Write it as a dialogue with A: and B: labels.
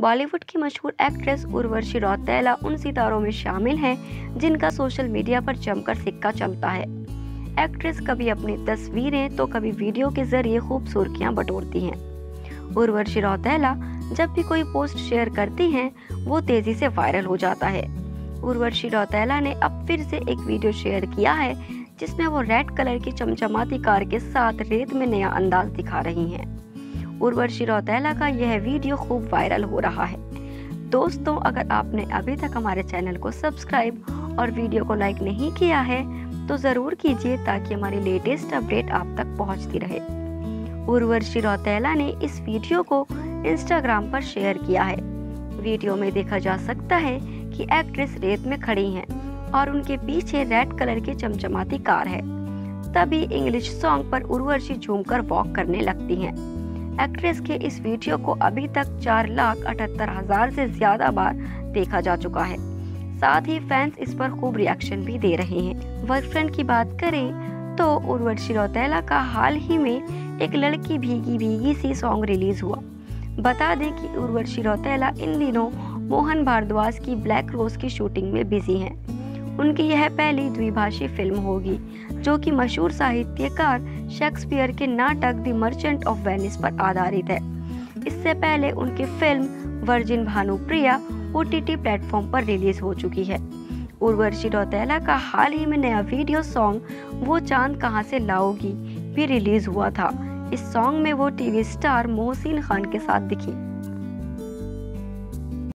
A: बॉलीवुड की मशहूर एक्ट्रेस उर्वशी रौतेला उन सितारों में शामिल हैं, जिनका सोशल मीडिया पर जमकर सिक्का चमता है। एक्ट्रेस कभी अपनी तस्वीरें तो कभी वीडियो के ज़रिए खूब सुर्खियाँ बटोरती हैं। उर्वशी रौतेला जब भी कोई पोस्ट शेयर करती हैं, वो तेज़ी से वायरल हो जाता है। उर्वशी रौतेला ने अब फिर से एक वीडियो शेयर किया है, जिसमें वो रेड कलर की चमचमाती कार के साथ रेत में नया अंदाज दिखा रही हैं। उर्वशी रौतेला का यह वीडियो खूब वायरल हो रहा है। दोस्तों, अगर आपने अभी तक हमारे चैनल को सब्सक्राइब और वीडियो को लाइक नहीं किया है तो ज़रूर कीजिए ताकि हमारी लेटेस्ट अपडेट आप तक पहुँचती रहे। उर्वशी रौतेला ने इस वीडियो को इंस्टाग्राम पर शेयर किया है। वीडियो में देखा जा सकता है कि एक्ट्रेस रेत में खड़ी हैं और उनके पीछे रेड कलर की चमचमाती कार है। तभी इंग्लिश सॉन्ग पर उर्वशी झूमकर वॉक करने लगती हैं। एक्ट्रेस के इस वीडियो को अभी तक चार लाख अठहत्तर हज़ार से ज़्यादा बार देखा जा चुका है। साथ ही फैंस इस पर खूब रिएक्शन भी दे रहे हैं। बॉयफ्रेंड की बात करें तो उर्वशी रौतेला का हाल ही में एक लड़की भीगी भीगी सी सॉन्ग रिलीज़ हुआ। बता दें कि उर्वशी रौतेला इन दिनों मोहन भारद्वाज की ब्लैक रोज की शूटिंग में बिज़ी हैं। उनकी यह पहली द्विभाषी फ़िल्म होगी, जो कि मशहूर साहित्यकार शेक्सपियर के नाटक द मर्चेंट ऑफ़ वेनिस पर आधारित है। इससे पहले उनकी film Virgin Bhanupriya O T T platform पर रिलीज़ हो चुकी है। उर्वशी रौतेला का हाल ही में नया वीडियो सॉन्ग, वो चाँद कहाँ से लाओगी, भी रिलीज़ हुआ था। इस सॉन्ग में वो टीवी स्टार मोहसिन खान के साथ दिखी।